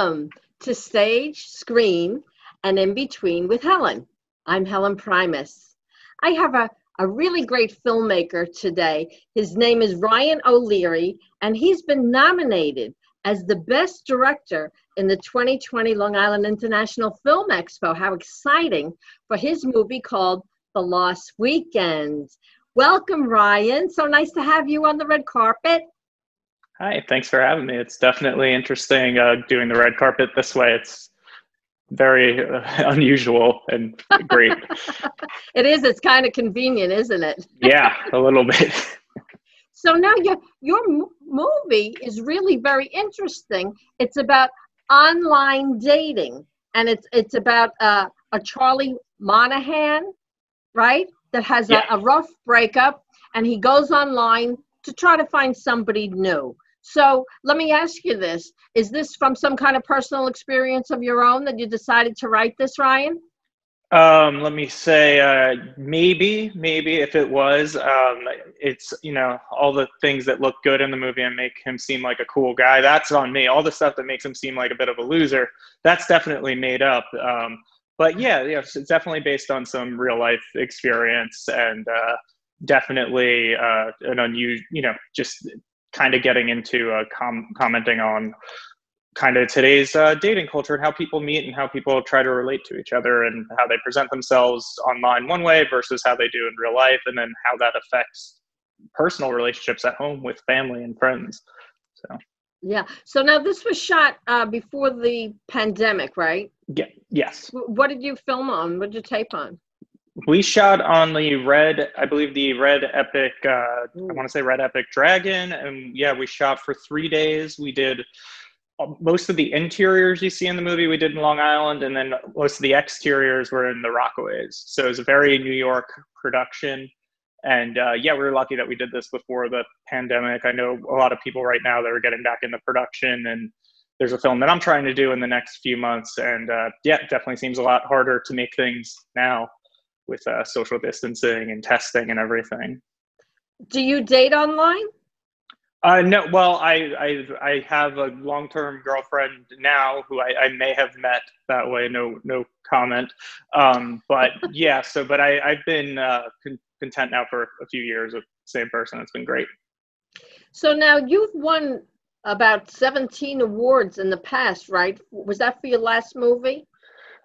Welcome to Stage, Screen, and In Between with Helen. I'm Helen Proimos. I have a, a really great filmmaker today. His name is Ryan O'Leary, and he's been nominated as the best director in the 2020 Long Island International Film Expo. How exciting for his movie called The Lost Weekend. Welcome, Ryan. So nice to have you on the red carpet. Hi, thanks for having me. It's definitely interesting uh, doing the red carpet this way. It's very uh, unusual and great. it is. It's kind of convenient, isn't it? yeah, a little bit. so now your your movie is really very interesting. It's about online dating, and it's it's about uh, a Charlie Monahan, right? That has yeah. a, a rough breakup, and he goes online to try to find somebody new. So let me ask you this. Is this from some kind of personal experience of your own that you decided to write this, Ryan? Um, let me say, uh, maybe, maybe if it was, um, it's, you know, all the things that look good in the movie and make him seem like a cool guy, that's on me. All the stuff that makes him seem like a bit of a loser, that's definitely made up. Um, but yeah, yes, it's definitely based on some real life experience and, uh, definitely, uh, an unusual, you know, just kind of getting into uh, com- commenting on kind of today's uh, dating culture and how people meet and how people try to relate to each other and how they present themselves online one way versus how they do in real life and then how that affects personal relationships at home with family and friends. So. Yeah. So now this was shot uh, before the pandemic right? Yeah yes. What did you film on? What did you tape on we shot on the red i believe the red epic uh, i want to say red epic dragon and yeah we shot for three days. We did uh, most of the interiors you see in the movie we did in long island and then most of the exteriors were in the rockaways. So it was a very new york production and uh, yeah we were lucky that we did this before the pandemic. I know a lot of people right now that are getting back into production and there's a film that i'm trying to do in the next few months and uh, yeah it definitely seems a lot harder to make things now with uh, social distancing and testing and everything. Do you date online? Uh, no, well, I, I, I have a long-term girlfriend now who I, I may have met that way. No, no comment. Um, but yeah, so, but I, I've been uh, con- content now for a few years with the same person. It's been great. So now you've won about 17 awards in the past, right? Was that for your last movie?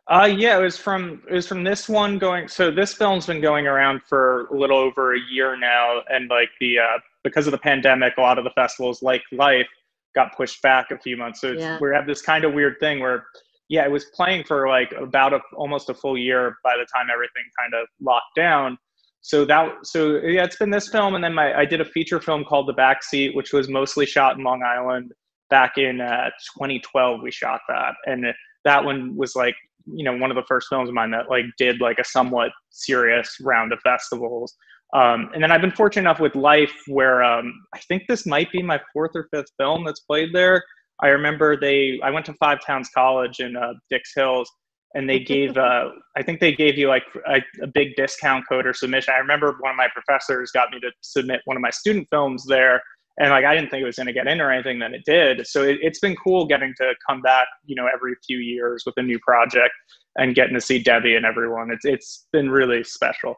Uh, yeah, it was from it was from this one going. So this film's been going around for a little over a year now, and like the uh, because of the pandemic, a lot of the festivals, like LIIFE, got pushed back a few months. So yeah. we have this kind of weird thing where, yeah, it was playing for like about a, almost a full year by the time everything kind of locked down. So that so yeah, it's been this film, and then my I did a feature film called The Backseat, which was mostly shot in Long Island back in uh, 2012. We shot that, and that one was like you know one of the first films of mine that like did like a somewhat serious round of festivals. Um, and then i've been fortunate enough with LIIFE where um, i think this might be my fourth or fifth film that's played there. I remember they i went to five towns college in uh, dix hills and they gave uh, i think they gave you like a, a, big discount code or submission. I remember one of my professors got me to submit one of my student films there and like I didn't think it was going to get in or anything, then it did. So it, has been cool getting to come back, you know, every few years with a new project and getting to see Debbie and everyone. It's it's been really special.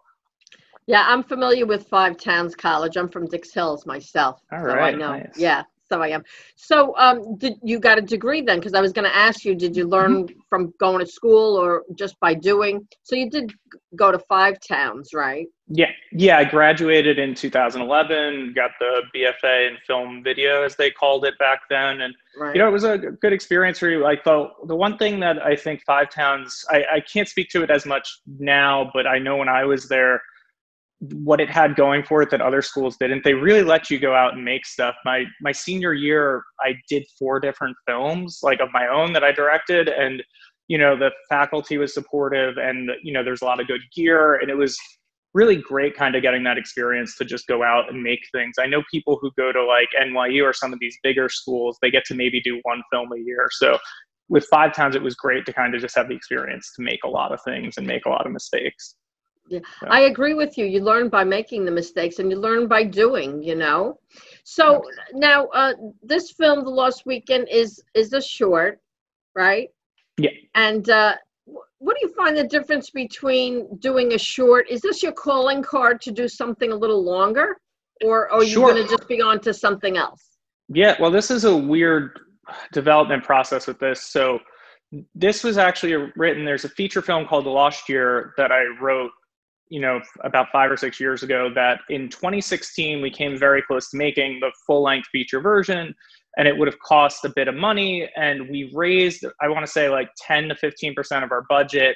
Yeah, I'm familiar with Five Towns College. I'm from Dix Hills myself. All so right, I know. Nice. Yeah, so I am. So, um, did you got a degree then? Because I was going to ask you, did you learn mm-hmm. from going to school or just by doing? So you did go to Five Towns, right? Yeah, yeah. I graduated in 2011. Got the BFA in film video, as they called it back then, and right. you know it was a good experience for you. Like the the one thing that I think Five Towns, I, I can't speak to it as much now, but I know when I was there what it had going for it that other schools didn't. They really let you go out and make stuff. My my senior year, I did four different films like of my own that I directed, and you know the faculty was supportive, and you know there's a lot of good gear, and it was really great kind of getting that experience to just go out and make things. I know people who go to like NYU or some of these bigger schools, they get to maybe do one film a year. So with Five Towns, it was great to kind of just have the experience to make a lot of things and make a lot of mistakes. Yeah, I agree with you. You learn by making the mistakes and you learn by doing, you know. So now uh, this film, The Lost Weekend, is is a short, right? Yeah. And uh, what do you find the difference between doing a short? Is this your calling card to do something a little longer, or are you Sure. going to just be on to something else? Yeah, well, this is a weird development process with this. So, this was actually written. There's a feature film called The Lost Year that I wrote, you know, about five or six years ago. That in 2016 we came very close to making the full length feature version, and it would have cost a bit of money. And we raised, I want to say, like 10 to 15 percent of our budget.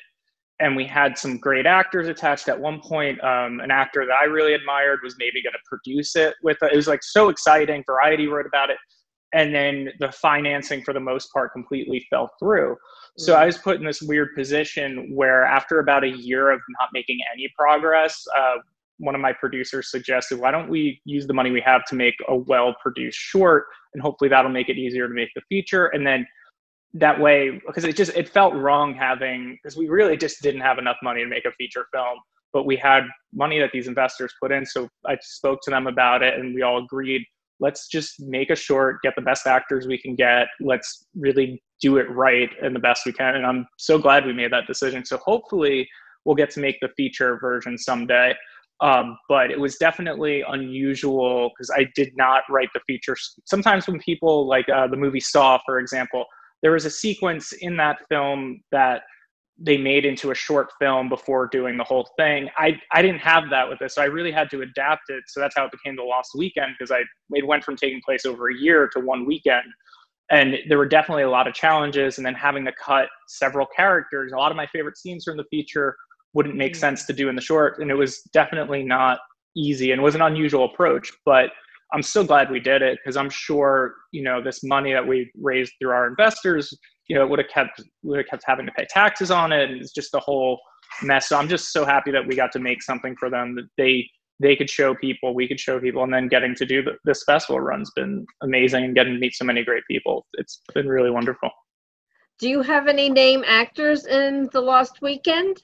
And we had some great actors attached. At one point, um, an actor that I really admired was maybe going to produce it with. It was like so exciting. Variety wrote about it and then the financing for the most part completely fell through. So I was put in this weird position where after about a year of not making any progress, uh, one of my producers suggested, why don't we use the money we have to make a well-produced short, and hopefully that'll make it easier to make the feature, and then that way because it just it felt wrong having because we really just didn't have enough money to make a feature film but we had money that these investors put in so i spoke to them about it and we all agreed let's just make a short, get the best actors we can get. Let's really do it right and the best we can. And I'm so glad we made that decision. So hopefully we'll get to make the feature version someday. Um, but it was definitely unusual because I did not write the feature. Sometimes when people like uh, the movie Saw, for example, there was a sequence in that film that they made into a short film before doing the whole thing. I, I didn't have that with this. So I really had to adapt it. So that's how it became the Lost Weekend because I it went from taking place over a year to one weekend. And there were definitely a lot of challenges. And then having to cut several characters, a lot of my favorite scenes from the feature wouldn't make mm. sense to do in the short. And it was definitely not easy and was an unusual approach. But I'm so glad we did it because I'm sure, you know, this money that we raised through our investors you know, it would have kept would have kept having to pay taxes on it, and it's just a whole mess. So I'm just so happy that we got to make something for them that they they could show people, we could show people, and then getting to do the, this festival run's been amazing, and getting to meet so many great people. It's been really wonderful. Do you have any name actors in the Lost Weekend?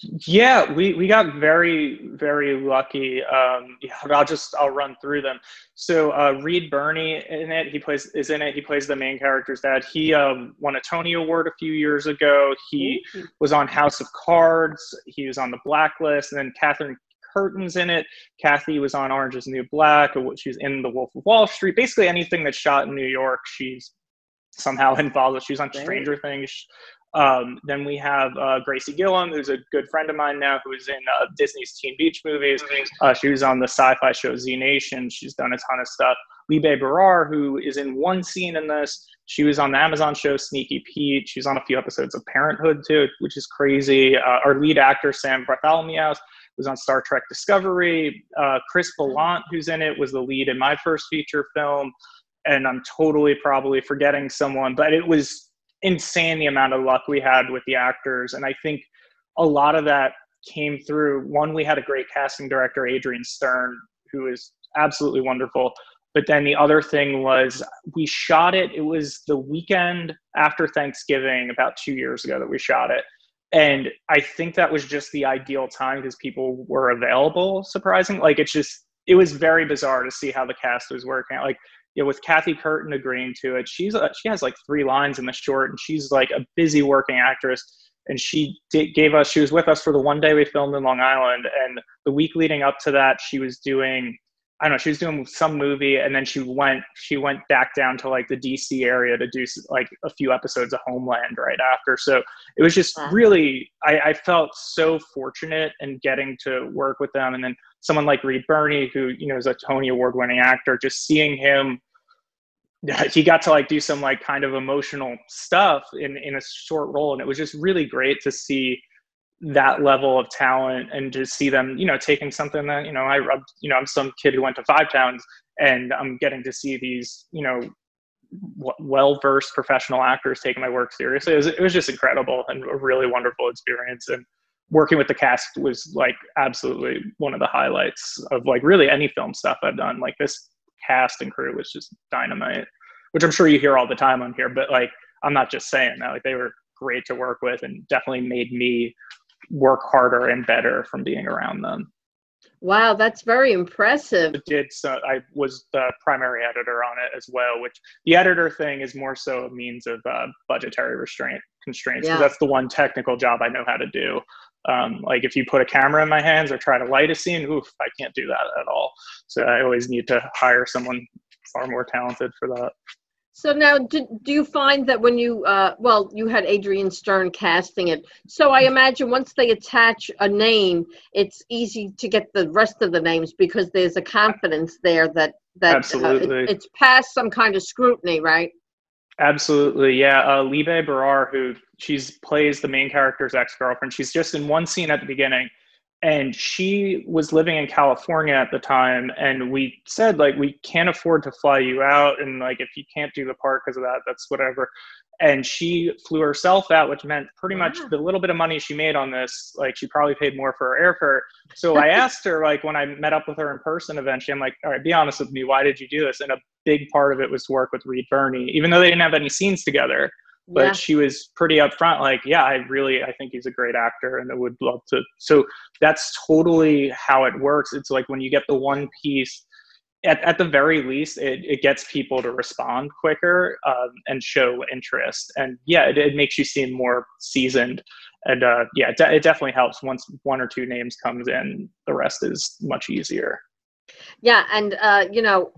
Yeah, we, we got very very lucky. Um, yeah, I'll just I'll run through them. So uh, Reed Birney in it, he plays is in it. He plays the main character's dad. He um, won a Tony Award a few years ago. He was on House of Cards. He was on the Blacklist, and then Catherine Curtin's in it. Kathy was on Orange Is the New Black. She's in The Wolf of Wall Street. Basically anything that's shot in New York, she's somehow involved. She's on Stranger Things. Um, then we have uh, Gracie Gillam, who's a good friend of mine now, who is in uh, Disney's Teen Beach movies. Uh, she was on the sci-fi show Z Nation. She's done a ton of stuff. Libe Barer, who is in one scene in this. She was on the Amazon show Sneaky Pete. She's on a few episodes of Parenthood too, which is crazy. Uh, our lead actor Sam Bartholomew was on Star Trek Discovery. Uh, Chris Ballant, who's in it, was the lead in my first feature film. And I'm totally probably forgetting someone, but it was insane the amount of luck we had with the actors. And I think a lot of that came through one, we had a great casting director, Adrian Stern, who is absolutely wonderful. But then the other thing was we shot it, it was the weekend after Thanksgiving, about two years ago, that we shot it. And I think that was just the ideal time because people were available, surprising. Like it's just, it was very bizarre to see how the cast was working. Like you know, with Kathy Curtin agreeing to it, she's a, she has like three lines in the short, and she's like a busy working actress. And she did, gave us, she was with us for the one day we filmed in Long Island, and the week leading up to that, she was doing, I don't know, she was doing some movie, and then she went, she went back down to like the DC area to do like a few episodes of Homeland right after. So it was just really, I, I felt so fortunate in getting to work with them, and then someone like Reed Birney, who you know is a Tony Award winning actor, just seeing him he got to like do some like kind of emotional stuff in in a short role and it was just really great to see that level of talent and to see them you know taking something that you know i you know i'm some kid who went to five towns and i'm getting to see these you know well versed professional actors taking my work seriously. It was, it was just incredible and a really wonderful experience and working with the cast was like absolutely one of the highlights of like really any film stuff i've done. Like this cast and crew was just dynamite, which I'm sure you hear all the time on here. But like, I'm not just saying that. Like, they were great to work with and definitely made me work harder and better from being around them. Wow, that's very impressive. I did so I was the primary editor on it as well, which the editor thing is more so a means of uh, budgetary restraint constraints. Yeah. That's the one technical job I know how to do. Um, like if you put a camera in my hands or try to light a scene, oof, I can't do that at all. So I always need to hire someone far more talented for that. So now, do, do you find that when you, uh, well, you had Adrian Stern casting it. So I imagine once they attach a name, it's easy to get the rest of the names because there's a confidence there that that Absolutely. Uh, it, it's past some kind of scrutiny, right? Absolutely, yeah. Uh, Libe Barer, who she's plays the main character's ex girlfriend. She's just in one scene at the beginning, and she was living in California at the time and we said like we can't afford to fly you out and like if you can't do the part because of that that's whatever. And she flew herself out which meant pretty much the little bit of money she made on this like she probably paid more for her airfare so i asked her like when i met up with her in person eventually i'm like all right be honest with me why did you do this? And a big part of it was to work with reed birney even though they didn't have any scenes together but yeah. she was pretty upfront like yeah i really i think he's a great actor and i would love to so that's totally how it works. It's like when you get the one piece at, at the very least it, it gets people to respond quicker um, and show interest. And yeah it, it, makes you seem more seasoned and uh, yeah it, it definitely helps once one or two names comes in the rest is much easier. Yeah and uh, you know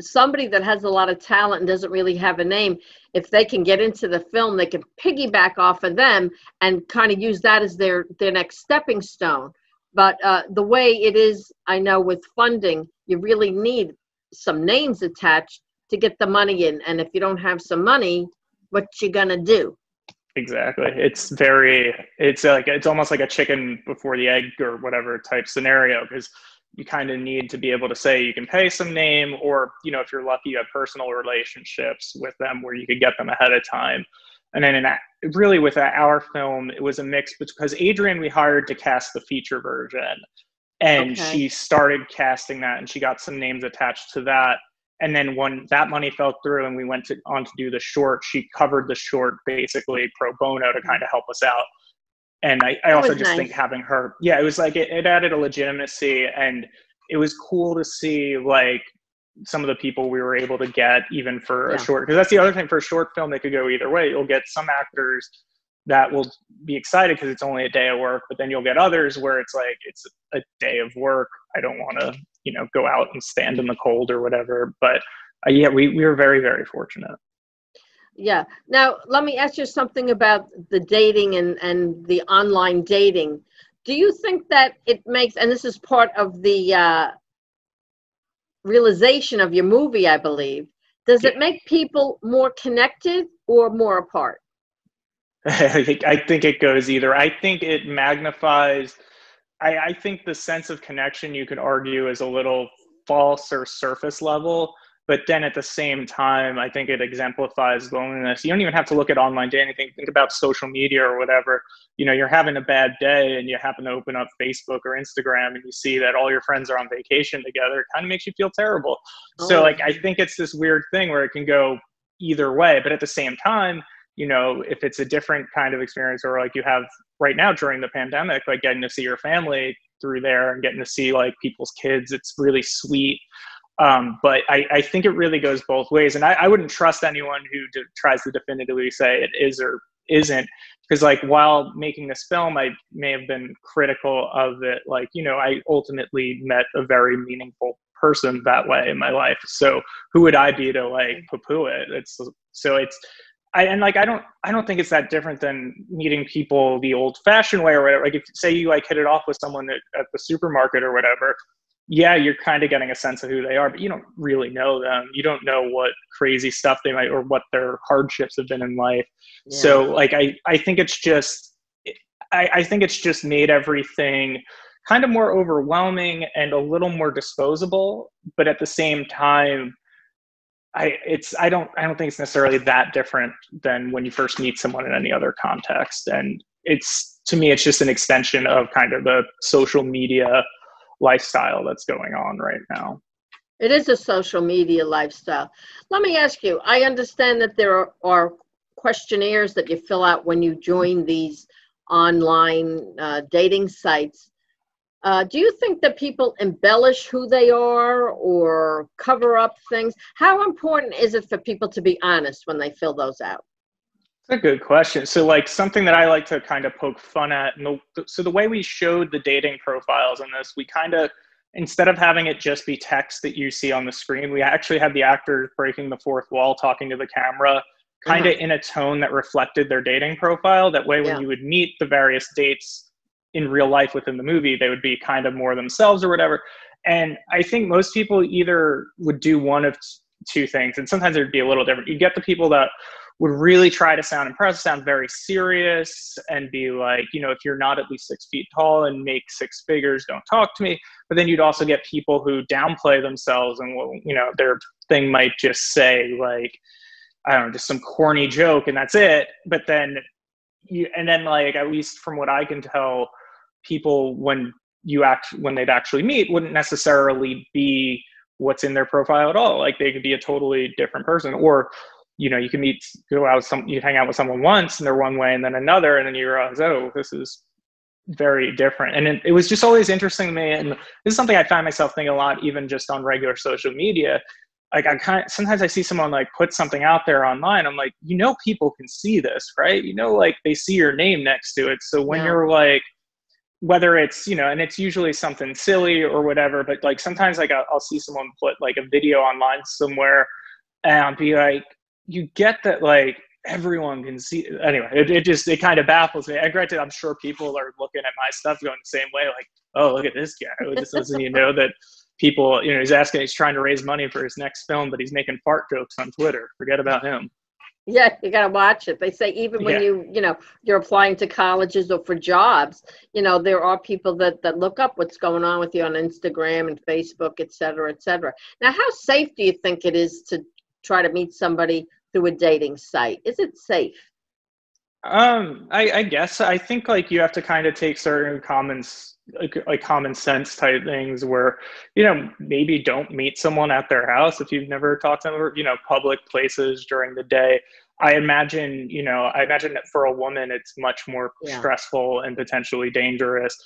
somebody that has a lot of talent and doesn't really have a name, if they can get into the film, they can piggyback off of them and kind of use that as their their next stepping stone. But uh, the way it is, I know with funding, you really need some names attached to get the money in. And if you don't have some money, what you gonna do? Exactly. It's very. It's like it's almost like a chicken before the egg or whatever type scenario because you kind of need to be able to say you can pay some name or you know if you're lucky you have personal relationships with them where you could get them ahead of time. And then in that, really with that, our film it was a mix because adrian we hired to cast the feature version. And okay. she started casting that and she got some names attached to that. And then when that money fell through and we went to, on to do the short she covered the short basically pro bono to kind of help us out and I, I also just nice. think having her, yeah, it was like it, it added a legitimacy, and it was cool to see like some of the people we were able to get even for yeah. a short because that's the other thing for a short film they could go either way you'll get some actors that will be excited because it's only a day of work but then you'll get others where it's like it's a day of work i don't want to you know go out and stand in the cold or whatever but uh, yeah we, we were very very fortunate yeah. Now, let me ask you something about the dating and, and the online dating. Do you think that it makes, and this is part of the uh, realization of your movie, I believe, does it make people more connected or more apart? I think, I think it goes either. I think it magnifies, I, I think the sense of connection you could argue is a little false or surface level but then at the same time i think it exemplifies loneliness. You don't even have to look at online dating. Think about social media or whatever. You know you're having a bad day and you happen to open up facebook or instagram and you see that all your friends are on vacation together it kind of makes you feel terrible. Oh. so like i think it's this weird thing where it can go either way. But at the same time you know if it's a different kind of experience or like you have right now during the pandemic like getting to see your family through there and getting to see like people's kids it's really sweet um, but I, I, think it really goes both ways. And I, I wouldn't trust anyone who de- tries to definitively say it is or isn't. Because, like, while making this film, I may have been critical of it. Like, you know, I ultimately met a very meaningful person that way in my life. So, who would I be to like poo poo it? It's so it's. I, and like I don't I don't think it's that different than meeting people the old fashioned way or whatever. Like if say you like hit it off with someone at, at the supermarket or whatever, yeah, you're kind of getting a sense of who they are, but you don't really know them. You don't know what crazy stuff they might or what their hardships have been in life. Yeah. So like I, I think it's just I, I think it's just made everything kind of more overwhelming and a little more disposable, but at the same time I it's I don't I don't think it's necessarily that different than when you first meet someone in any other context. And it's to me it's just an extension of kind of the social media lifestyle that's going on right now. It is a social media lifestyle. Let me ask you I understand that there are, questionnaires that you fill out when you join these online uh, dating sites. Uh, do you think that people embellish who they are or cover up things? How important is it for people to be honest when they fill those out? That's a good question. So, like something that I like to kind of poke fun at, and the, so the way we showed the dating profiles in this, we kind of instead of having it just be text that you see on the screen, we actually had the actors breaking the fourth wall, talking to the camera, kind of uh-huh. in a tone that reflected their dating profile. That way, when yeah. you would meet the various dates in real life within the movie, they would be kind of more themselves or whatever. And I think most people either would do one of two things, and sometimes it would be a little different. You get the people that would really try to sound impressive, sound very serious, and be like, you know, if you're not at least six feet tall and make six figures, don't talk to me. But then you'd also get people who downplay themselves, and you know, their thing might just say like, I don't know, just some corny joke, and that's it. But then you, and then like at least from what I can tell, people when you act when they'd actually meet wouldn't necessarily be what's in their profile at all. Like they could be a totally different person, or you know, you can meet, go out, some, you hang out with someone once and they're one way, and then another, and then you realize, oh, this is very different. And it, it was just always interesting to me, and this is something I find myself thinking a lot, even just on regular social media. Like I kind of, sometimes I see someone like put something out there online. I'm like, you know, people can see this, right? You know, like they see your name next to it. So when yeah. you're like whether it's you know and it's usually something silly or whatever but like sometimes like I'll, I'll, see someone put like a video online somewhere and I'll be like you get that like everyone can see anyway it, it just it kind of baffles me and granted i'm sure people are looking at my stuff going the same way like oh look at this guy just doesn't you know that people you know he's asking he's trying to raise money for his next film but he's making fart jokes on twitter forget about him yeah, you got to watch it. They say even when yeah. you, you know, you're applying to colleges or for jobs, you know, there are people that that look up what's going on with you on Instagram and Facebook, et cetera, et cetera. Now, how safe do you think it is to try to meet somebody through a dating site? Is it safe? Um, I, I guess I think like you have to kind of take certain comments like, like common sense type things where you know maybe don't meet someone at their house if you've never talked to them or you know public places during the day i imagine you know i imagine that for a woman it's much more yeah. stressful and potentially dangerous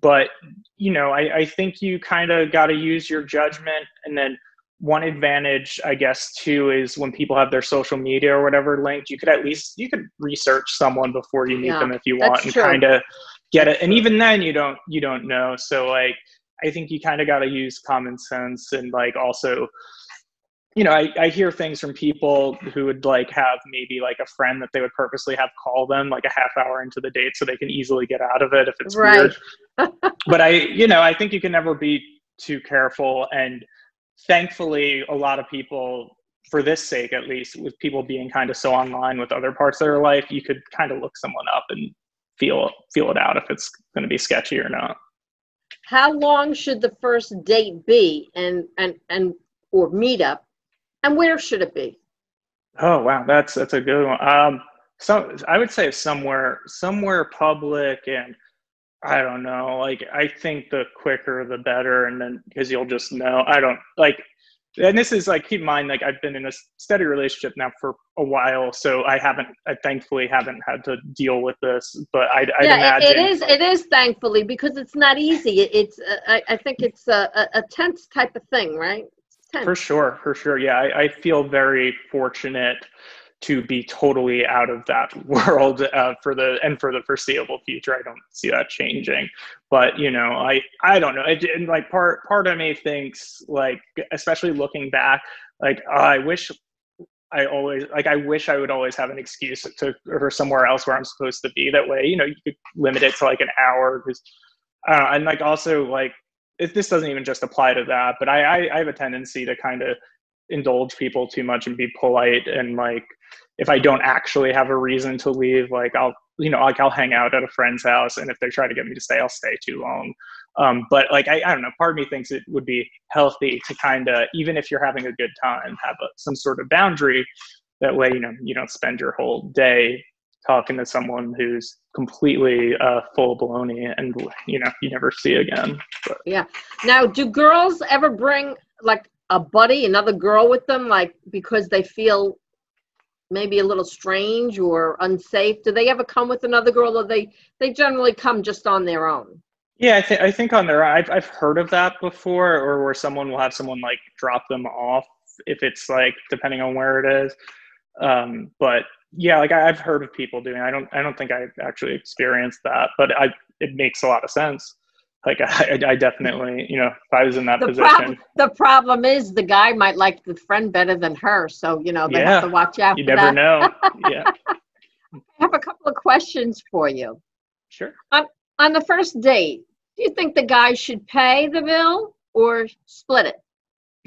but you know i, I think you kind of got to use your judgment and then one advantage i guess too is when people have their social media or whatever linked you could at least you could research someone before you meet yeah, them if you want and kind of get it. And even then you don't you don't know. So like i think you kind of got to use common sense and like also you know I, I hear things from people who would like have maybe like a friend that they would purposely have call them like a half hour into the date so they can easily get out of it if it's right. weird. But i you know i think you can never be too careful and thankfully a lot of people for this sake at least with people being kind of so online with other parts of their life you could kind of look someone up and feel feel it out if it's going to be sketchy or not. How long should the first date be, and and and or meetup, and where should it be? Oh wow, that's that's a good one. Um, so I would say somewhere somewhere public and I don't know. Like I think the quicker the better, and then because you'll just know. I don't like and this is like keep in mind like i've been in a steady relationship now for a while so i haven't i thankfully haven't had to deal with this but i i yeah, imagine it is it is thankfully because it's not easy it's uh, I, I think it's a, a tense type of thing right for sure for sure yeah I, I feel very fortunate to be totally out of that world uh, for the and for the foreseeable future. I don't see that changing. But you know, I I don't know. It, and like part part of me thinks like, especially looking back, like oh, I wish I always like I wish I would always have an excuse to or somewhere else where I'm supposed to be. That way, you know, you could limit it to like an hour because, uh, and like also like this doesn't even just apply to that, but I I, I have a tendency to kind of indulge people too much and be polite and like if I don't actually have a reason to leave, like I'll you know like I'll hang out at a friend's house and if they try to get me to stay, I'll stay too long. Um, but like I, I don't know, part of me thinks it would be healthy to kind of even if you're having a good time, have a, some sort of boundary. That way, you know, you don't spend your whole day talking to someone who's completely uh, full baloney and you know you never see again. But. Yeah. Now, do girls ever bring like a buddy, another girl with them, like because they feel maybe a little strange or unsafe? Do they ever come with another girl, or they they generally come just on their own? Yeah, I think I think on their own. I've I've heard of that before, or where someone will have someone like drop them off if it's like depending on where it is. Um, but yeah, like I, have heard of people doing. I don't I don't think I've actually experienced that, but I it makes a lot of sense. Like I, I definitely you know if I was in that the position. Problem, the problem is the guy might like the friend better than her, so you know they yeah, have to watch out. You never that. know. Yeah. I have a couple of questions for you. Sure. On on the first date, do you think the guy should pay the bill or split it?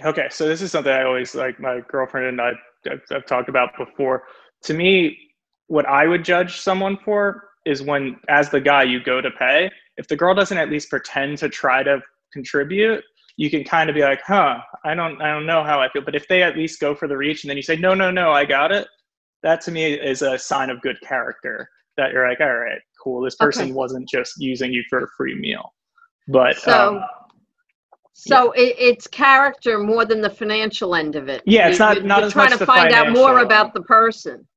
Okay, so this is something I always like my girlfriend and I I've, I've talked about before. To me, what I would judge someone for is when, as the guy, you go to pay. If the girl doesn't at least pretend to try to contribute, you can kind of be like, "Huh, I don't, I don't know how I feel." But if they at least go for the reach, and then you say, "No, no, no, I got it," that to me is a sign of good character. That you're like, "All right, cool. This person okay. wasn't just using you for a free meal." But so, um, so yeah. it, it's character more than the financial end of it. Yeah, it's not you're, not you're as trying much to find out more about the person.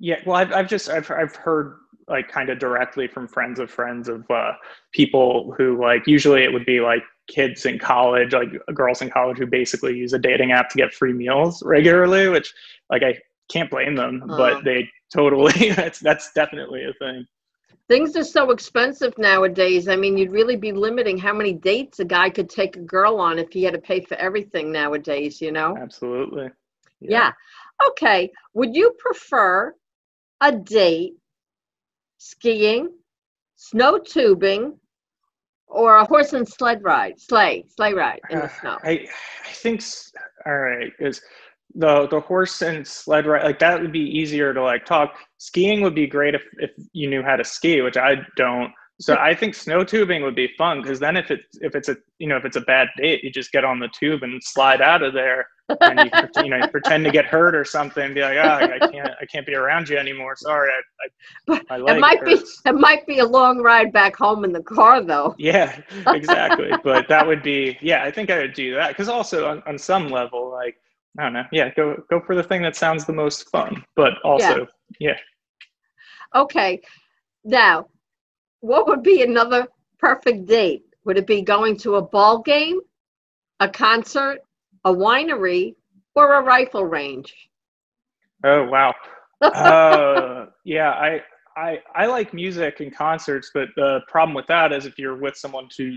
Yeah, well, I've I've just I've I've heard like kind of directly from friends of friends of uh, people who like usually it would be like kids in college, like girls in college who basically use a dating app to get free meals regularly, which like I can't blame them, uh, but they totally that's that's definitely a thing. Things are so expensive nowadays. I mean, you'd really be limiting how many dates a guy could take a girl on if he had to pay for everything nowadays, you know? Absolutely. Yeah. yeah. Okay. Would you prefer a date skiing, snow tubing, or a horse and sled ride, sleigh, sleigh ride in the snow? Uh, I, I think, all right, because the the horse and sled ride like that would be easier to like talk. Skiing would be great if if you knew how to ski which i don't. So i think snow tubing would be fun because then if it's if it's a you know if it's a bad date you just get on the tube and slide out of there and you, you know you pretend to get hurt or something be like oh i can't i can't be around you anymore sorry I, I, it might hurts. be it might be a long ride back home in the car though yeah exactly but that would be yeah i think i would do that because also on, on some level like I don't know. Yeah, go go for the thing that sounds the most fun, but also, yeah. yeah. Okay. Now, what would be another perfect date? Would it be going to a ball game, a concert, a winery, or a rifle range? Oh wow. uh, yeah, I I I like music and concerts, but the problem with that is if you're with someone who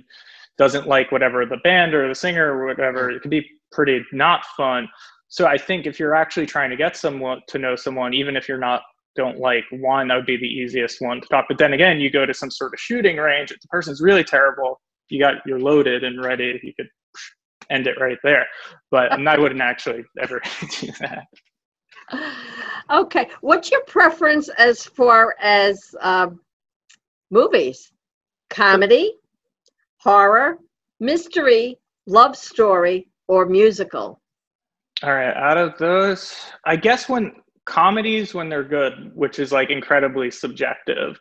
doesn't like whatever the band or the singer or whatever, it can be pretty not fun. So I think if you're actually trying to get someone to know someone, even if you're not don't like one, that would be the easiest one to talk. But then again, you go to some sort of shooting range. If the person's really terrible, you got you're loaded and ready. You could end it right there. But I wouldn't actually ever do that. Okay, what's your preference as far as uh, movies? Comedy, horror, mystery, love story, or musical? All right, out of those, I guess when comedies when they're good, which is like incredibly subjective.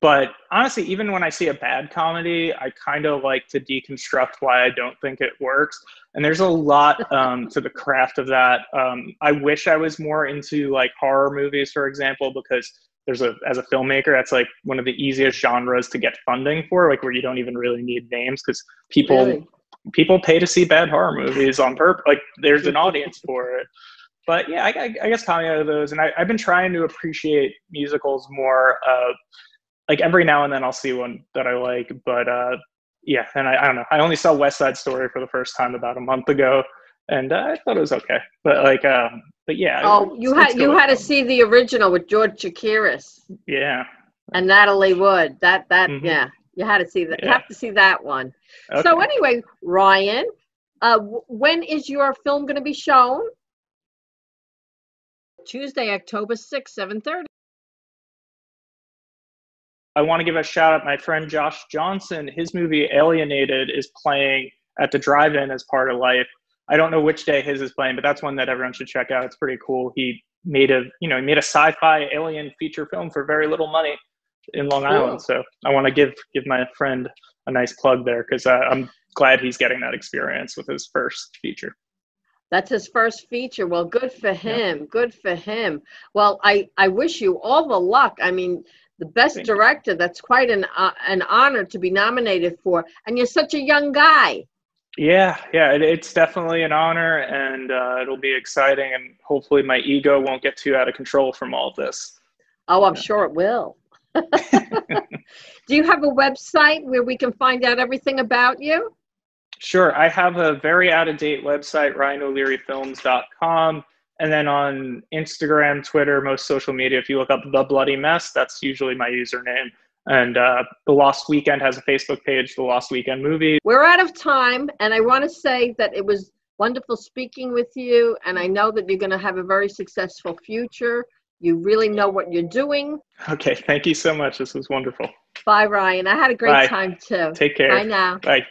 But honestly, even when I see a bad comedy, I kind of like to deconstruct why I don't think it works. And there's a lot um, to the craft of that. Um, I wish I was more into like horror movies, for example, because there's a as a filmmaker that's like one of the easiest genres to get funding for like where you don't even really need names because people really? people pay to see bad horror movies on purpose. Like there's an audience for it. But yeah, I, I guess coming out of those, and I, have been trying to appreciate musicals more. Uh, like every now and then, I'll see one that I like. But uh, yeah, and I, I don't know. I only saw West Side Story for the first time about a month ago, and uh, I thought it was okay. But like, um, but yeah. Oh, you had you had to see the original with George Chakiris. Yeah. And Natalie Wood. That that mm-hmm. yeah. You had to see that. Yeah. You have to see that one. Okay. So anyway, Ryan, uh, when is your film going to be shown? Tuesday, October 6th, 7.30. I want to give a shout out my friend Josh Johnson. His movie Alienated is playing at the drive-in as part of LIIFE. I don't know which day his is playing, but that's one that everyone should check out. It's pretty cool. He made a, you know, he made a sci-fi alien feature film for very little money in Long cool. Island. So I want to give give my friend a nice plug there because uh, I'm glad he's getting that experience with his first feature. That's his first feature. Well, good for him. Yeah. Good for him. Well, I I wish you all the luck. I mean, the best director. That's quite an uh, an honor to be nominated for. And you're such a young guy. Yeah, yeah, it, it's definitely an honor, and uh, it'll be exciting, and hopefully my ego won't get too out of control from all of this. Oh, I'm sure it will. Do you have a website where we can find out everything about you? Sure, I have a very out of date website, RyanO'LearyFilms.com, and then on Instagram, Twitter, most social media, if you look up The Bloody Mess, that's usually my username. And uh, The Lost Weekend has a Facebook page, The Lost Weekend Movie. We're out of time, and I want to say that it was wonderful speaking with you, and I know that you're going to have a very successful future. You really know what you're doing. Okay, thank you so much. This was wonderful. Bye, Ryan. I had a great Bye. time too. Take care. Bye now. Bye.